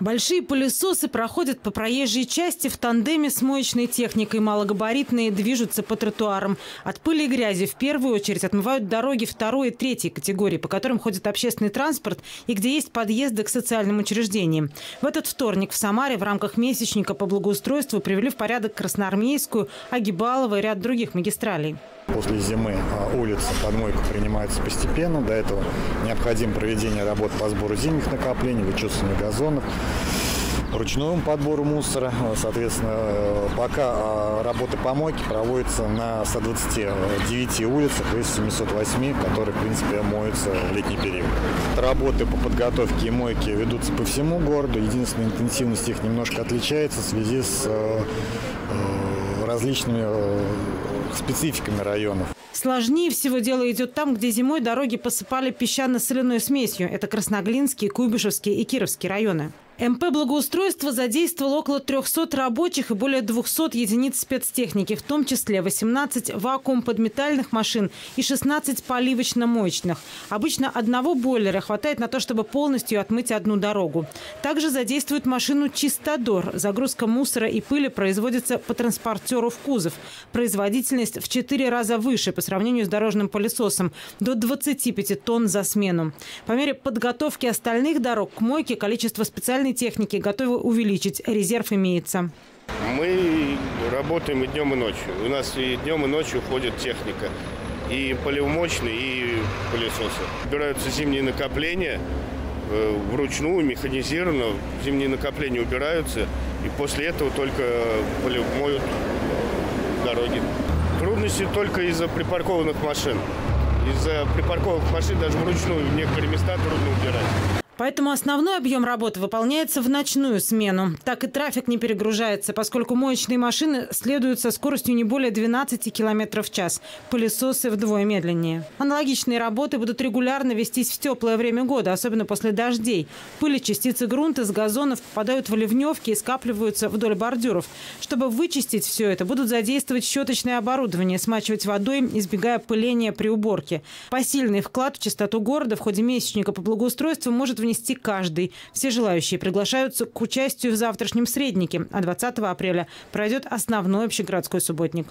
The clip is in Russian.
Большие пылесосы проходят по проезжей части в тандеме с моечной техникой. Малогабаритные движутся по тротуарам. От пыли и грязи в первую очередь отмывают дороги второй и третьей категории, по которым ходит общественный транспорт и где есть подъезды к социальным учреждениям. В этот вторник в Самаре в рамках месячника по благоустройству привели в порядок Красноармейскую, Агибалово и ряд других магистралей. После зимы а, улица под мойку принимается постепенно. До этого необходимо проведение работ по сбору зимних накоплений, вычесыванию газонов, ручному подбору мусора. Соответственно, э, пока а, работы по мойке проводятся на 129 улицах из 708, которые, в принципе, моются в летний период. Работы по подготовке и мойке ведутся по всему городу. Единственная интенсивность их немножко отличается в связи с э, э, различными спецификами районов. Сложнее всего дело идет там, где зимой дороги посыпали песчано-соляной смесью. Это Красноглинский, Куйбышевский и Кировский районы. МП «Благоустройство» задействовал около 300 рабочих и более 200 единиц спецтехники, в том числе 18 вакуум-подметальных машин и 16 поливочно-моечных. Обычно одного бойлера хватает на то, чтобы полностью отмыть одну дорогу. Также задействуют машину «Чистодор». Загрузка мусора и пыли производится по транспортеру в кузов. Производительность в 4 раза выше по сравнению с дорожным пылесосом – до 25 тонн за смену. По мере подготовки остальных дорог к мойке количество специальных специальной техники готовы увеличить. Резерв имеется. Мы работаем и днем, и ночью. У нас и днем, и ночью ходит техника. И полевмочные, и пылесосы. Убираются зимние накопления э, вручную, механизированно. Зимние накопления убираются. И после этого только моют дороги. Трудности только из-за припаркованных машин. Из-за припаркованных машин даже вручную в некоторые места трудно убирать. Поэтому основной объем работы выполняется в ночную смену. Так и трафик не перегружается, поскольку моечные машины следуют со скоростью не более 12 км в час. Пылесосы вдвое медленнее. Аналогичные работы будут регулярно вестись в теплое время года, особенно после дождей. Пыль и частицы грунта с газонов попадают в ливневки и скапливаются вдоль бордюров. Чтобы вычистить все это, будут задействовать щеточное оборудование, смачивать водой, избегая пыления при уборке. Посильный вклад в чистоту города в ходе месячника по благоустройству может внести каждый. Все желающие приглашаются к участию в завтрашнем среднике, а 20 апреля пройдет основной общегородской субботник.